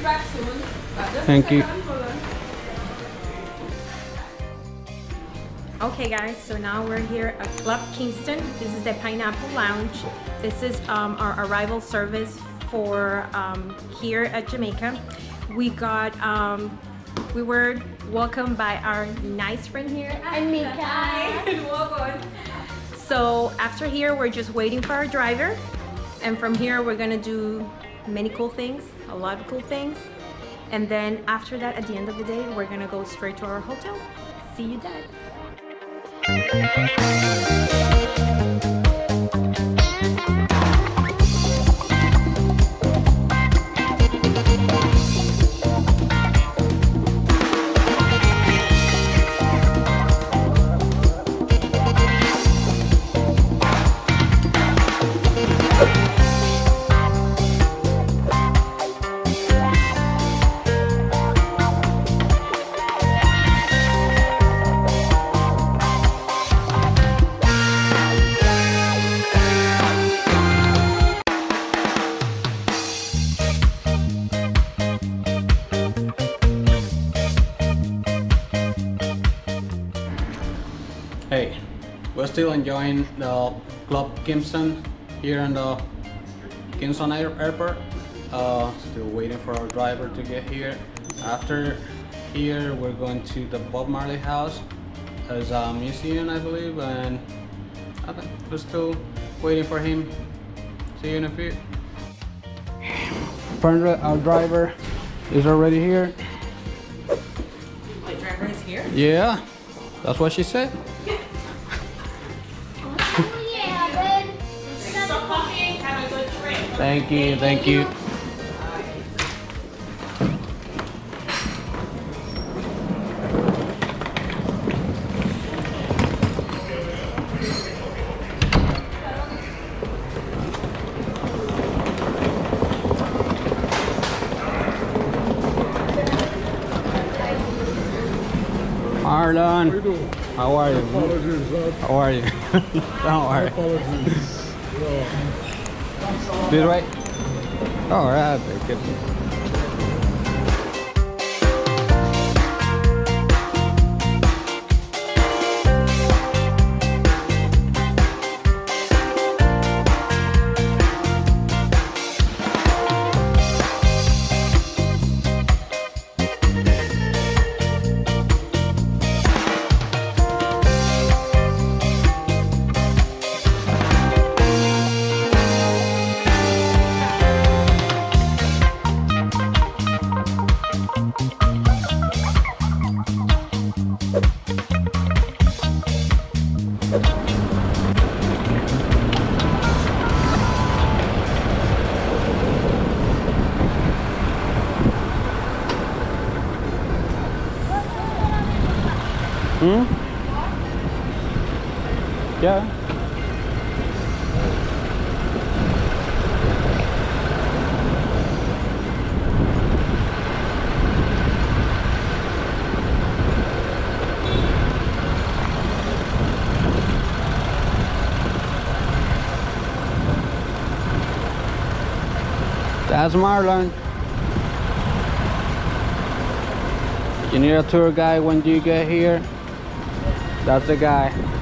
Thank you. Okay guys, so now we're here at Club Kingston. This is the Pineapple Lounge. This is um, our arrival service for um, here at Jamaica. We got, um, we were welcomed by our nice friend here, Anika. Welcome. So after here, we're just waiting for our driver. And from here, we're gonna do many cool things, a lot of cool things. And then after that, at the end of the day, we're gonna go straight to our hotel. See you there. Still enjoying the Club Kingston here in the Air Airport. Uh, still waiting for our driver to get here. After here, we're going to the Bob Marley House. as a museum, I believe, and I think we're still waiting for him. See you in a few. Apparently, our driver is already here. My driver is here. Yeah, that's what she said. Thank you, thank you. Marlon, how are you? Uh, How are you? Don't worry. apologies. it right. All right, take it. Hmm? Yeah. That's Marlon. You need a tour guide when do you get here. That's the guy.